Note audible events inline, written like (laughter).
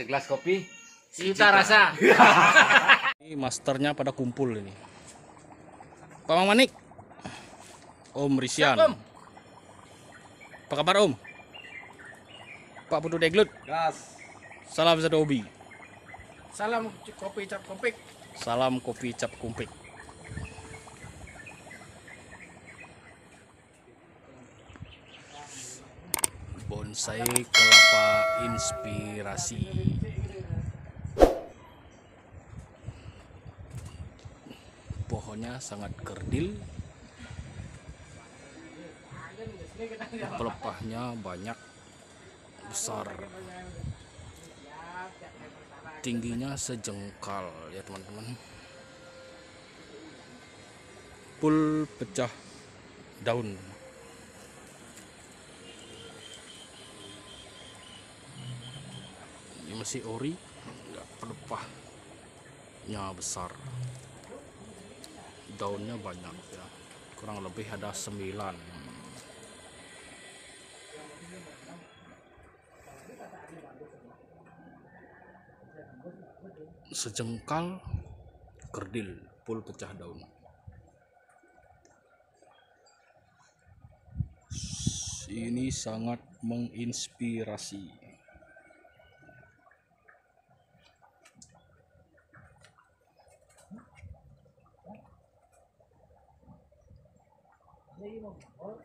Segelas kopi. Cita rasa. (laughs) Ini masternya pada kumpul ini. Pak Mang Manik. Om Risian. Siap, Om. Apa kabar Om? Pak Putu Deglut. Gas. Salam satu hobi. Salam kopi cap kopik. Salam kopi cap kumpik. Bonsai kelapa inspirasi. Pohonnya sangat kerdil. Pelepahnya banyak besar. Tingginya sejengkal ya teman-teman. Pul pecah daun. Masih ori, nggak pelepahnya besar. Daunnya banyak ya, kurang lebih ada sembilan. Sejengkal kerdil, pul pecah daun. Ini sangat menginspirasi. Dây 好